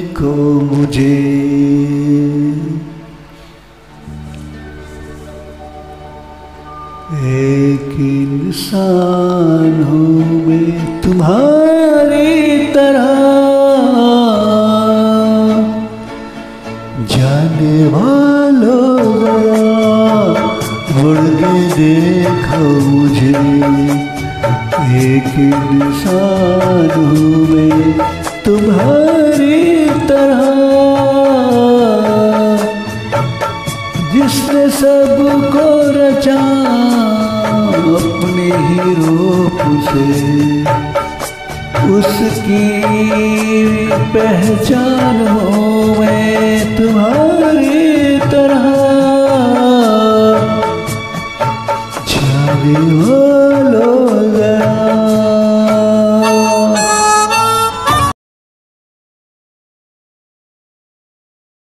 देखो मुझे। एक इंसान हूँ मैं तुम्हारी तरह। जाने वालों मुर्गे देखो मुझे। एक इंसान हूँ जिसने सबको रचा अपने ही रूप से। उसकी पहचान हो मैं तुम्हारी तरह। जाने हो